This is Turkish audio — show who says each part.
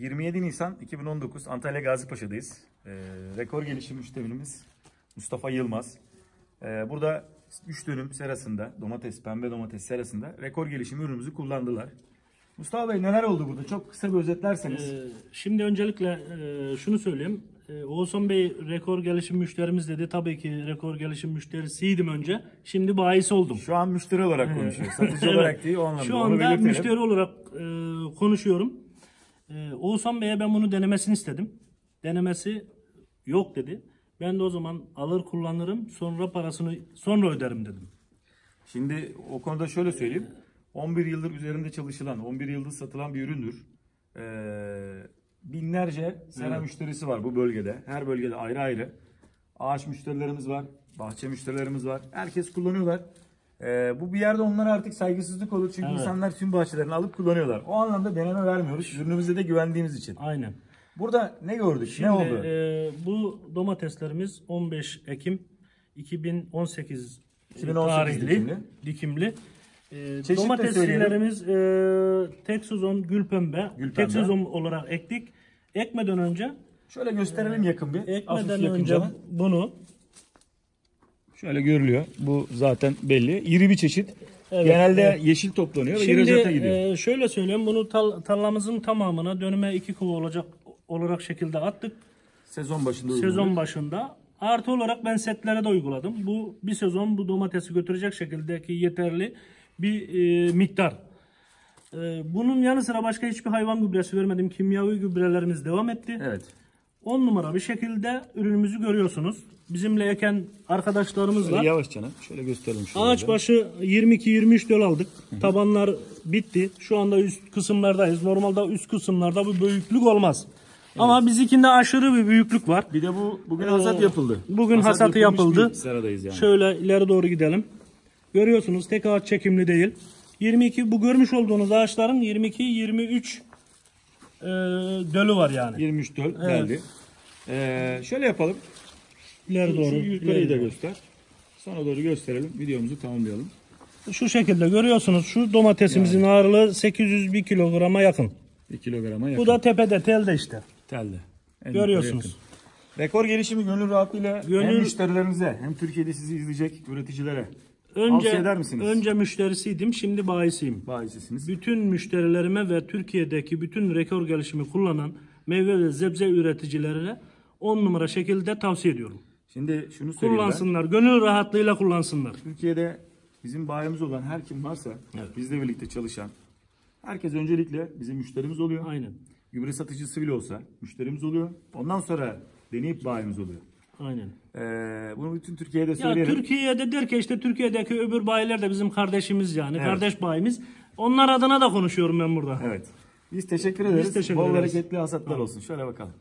Speaker 1: 27 Nisan 2019 Antalya Gazipaşa'dayız. Ee, rekor gelişim müşterimiz Mustafa Yılmaz. Ee, burada 3 dönüm serasında domates, pembe domates serasında rekor gelişim ürünümüzü kullandılar. Mustafa Bey neler oldu burada? Çok kısa bir özetlerseniz.
Speaker 2: Ee, Şimdi öncelikle e, şunu söyleyeyim. Ee, Oğuzhan Bey rekor gelişim müşterimiz dedi. Tabii ki rekor gelişim müşterisiydim önce. Şimdi bahis oldum.
Speaker 1: Şu an müşteri olarak konuşuyor. Satıcı
Speaker 2: Evet.
Speaker 1: olarak değil o anlamda.
Speaker 2: Şu anda müşteri olarak e, konuşuyorum. E, Oğuzhan Bey'e ben bunu denemesini istedim. Denemesi yok dedi. Ben de o zaman alır kullanırım sonra parasını sonra öderim dedim.
Speaker 1: Şimdi o konuda şöyle söyleyeyim. 11 yıldır üzerinde çalışılan, 11 yıldır satılan bir üründür. Ee, binlerce sera müşterisi var bu bölgede. Her bölgede ayrı ayrı. Ağaç müşterilerimiz var, bahçe müşterilerimiz var. Herkes kullanıyorlar. Ee, bu bir yerde onlara artık saygısızlık olur. Çünkü
Speaker 2: Evet.
Speaker 1: insanlar tüm bahçelerini alıp kullanıyorlar. O anlamda deneme vermiyoruz. Ürünümüze de güvendiğimiz için.
Speaker 2: Aynen.
Speaker 1: Burada ne gördük?
Speaker 2: Şimdi
Speaker 1: ne oldu?
Speaker 2: e, bu domateslerimiz 15 Ekim 2018
Speaker 1: 2018
Speaker 2: tarihli
Speaker 1: dikimli.
Speaker 2: dikimli. E, domateslerimiz e, tek sezon gül pembe,
Speaker 1: Gül
Speaker 2: tek sezon olarak ektik. Ekmeden önce
Speaker 1: Şöyle gösterelim yakın bir.
Speaker 2: Ekmeden önce bunu
Speaker 1: Şöyle görülüyor. Bu zaten belli. İri bir çeşit.
Speaker 2: Evet,
Speaker 1: Genelde
Speaker 2: evet.
Speaker 1: yeşil toplanıyor ve
Speaker 2: Şimdi
Speaker 1: ihracata gidiyor.
Speaker 2: e, şöyle söyleyeyim bunu tal- tarlamızın tamamına dönüme iki kova olacak olarak şekilde attık.
Speaker 1: Sezon başında uyguluyor.
Speaker 2: Sezon başında. Artı olarak ben setlere de uyguladım. Bu bir sezon bu domatesi götürecek şekildeki yeterli bir e, miktar. E, bunun yanı sıra başka hiçbir hayvan gübresi vermedim. Kimyavi gübrelerimiz devam etti.
Speaker 1: Evet.
Speaker 2: 10 numara bir şekilde ürünümüzü görüyorsunuz. Bizimle eken arkadaşlarımız var.
Speaker 1: Yavaş canım. Şöyle gösterelim şöyle.
Speaker 2: Ağaç başı 22-23 döl aldık. Tabanlar bitti. Şu anda üst kısımlardayız. Normalde üst kısımlarda bu büyüklük olmaz. Ama bizikinde aşırı bir büyüklük var.
Speaker 1: Bir de bu bugün hasat yapıldı.
Speaker 2: Bugün
Speaker 1: Hasat
Speaker 2: hasatı yapıldı.
Speaker 1: yani.
Speaker 2: Şöyle ileri doğru gidelim. Görüyorsunuz tek ağaç çekimli değil. 22 bu görmüş olduğunuz ağaçların 22-23 e, dölü var yani.
Speaker 1: 23 döl geldi. Ee, şöyle yapalım.
Speaker 2: İleri
Speaker 1: Şu
Speaker 2: doğru.
Speaker 1: yukarıyı
Speaker 2: ileri
Speaker 1: da göster. Sonra doğru gösterelim. Videomuzu tamamlayalım.
Speaker 2: Şu şekilde görüyorsunuz şu domatesimizin ağırlığı 801 kilograma yakın.
Speaker 1: 1 kilograma yakın.
Speaker 2: Bu da tepede telde işte.
Speaker 1: telde. En
Speaker 2: Görüyorsunuz.
Speaker 1: Rekor gelişimi gönül rahatlığıyla hem
Speaker 2: Gönül-
Speaker 1: müşterilerimize hem Türkiye'de sizi izleyecek üreticilere
Speaker 2: Önce
Speaker 1: tavsiye eder misiniz?
Speaker 2: önce müşterisiydim, şimdi bayisiyim.
Speaker 1: Bahisisiniz.
Speaker 2: Bütün müşterilerime ve Türkiye'deki bütün rekor gelişimi kullanan meyve ve sebze üreticilerine 10 numara şekilde tavsiye ediyorum.
Speaker 1: Şimdi şunu söyleyeyim ben.
Speaker 2: Kullansınlar, gönül rahatlığıyla kullansınlar.
Speaker 1: Türkiye'de bizim bayimiz olan her kim varsa bizle birlikte çalışan herkes öncelikle bizim müşterimiz oluyor.
Speaker 2: Aynen.
Speaker 1: Gübre satıcısı bile olsa müşterimiz oluyor. Ondan sonra deneyip bayimiz oluyor.
Speaker 2: Aynen.
Speaker 1: Ee, bunu bütün Türkiye'de
Speaker 2: Ya
Speaker 1: söyleyelim.
Speaker 2: Türkiye'de der ki işte Türkiye'deki öbür bayiler de bizim kardeşimiz yani. Kardeş bayimiz. Onlar adına da konuşuyorum ben burada.
Speaker 1: Evet. Biz teşekkür ederiz.
Speaker 2: teşekkür
Speaker 1: Bol
Speaker 2: ederiz.
Speaker 1: bereketli hasatlar olsun. Şöyle bakalım.